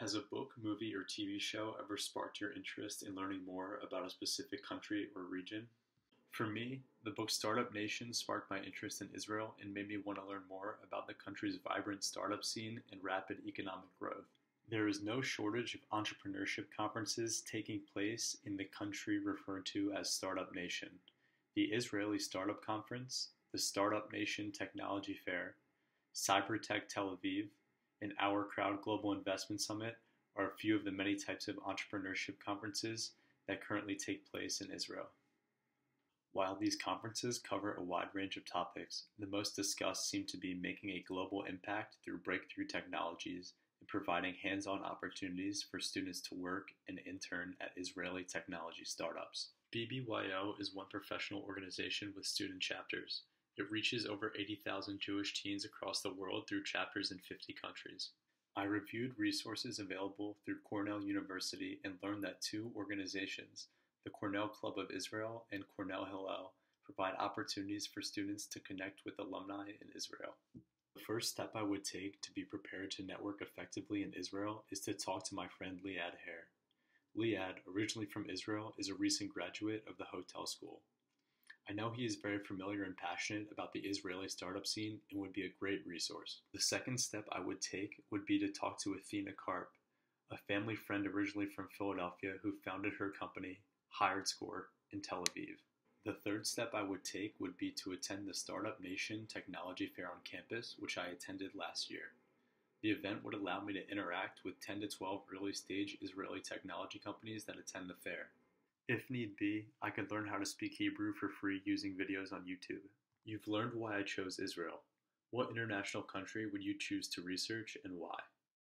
Has a book, movie, or TV show ever sparked your interest in learning more about a specific country or region? For me, the book Startup Nation sparked my interest in Israel and made me want to learn more about the country's vibrant startup scene and rapid economic growth. There is no shortage of entrepreneurship conferences taking place in the country referred to as Startup Nation. The Israeli Startup Conference, the Startup Nation Technology Fair, Cybertech Tel Aviv, and OurCrowd Global Investment Summit are a few of the many types of entrepreneurship conferences that currently take place in Israel. While these conferences cover a wide range of topics, the most discussed seem to be making a global impact through breakthrough technologies and providing hands on opportunities for students to work and intern at Israeli technology startups. BBYO is one professional organization with student chapters. It reaches over 80,000 Jewish teens across the world through chapters in 50 countries. I reviewed resources available through Cornell University and learned that two organizations, the Cornell Club of Israel and Cornell Hillel, provide opportunities for students to connect with alumni in Israel. The first step I would take to be prepared to network effectively in Israel is to talk to my friend Liad Hare. Liad, originally from Israel, is a recent graduate of the hotel school. I know he is very familiar and passionate about the Israeli startup scene and would be a great resource. The second step I would take would be to talk to Athena Karp, a family friend originally from Philadelphia who founded her company, HiredScore, in Tel Aviv. The third step I would take would be to attend the Startup Nation Technology Fair on campus, which I attended last year. The event would allow me to interact with 10 to 12 early stage Israeli technology companies that attend the fair. If need be, I could learn how to speak Hebrew for free using videos on YouTube. You've learned why I chose Israel. What international country would you choose to research and why?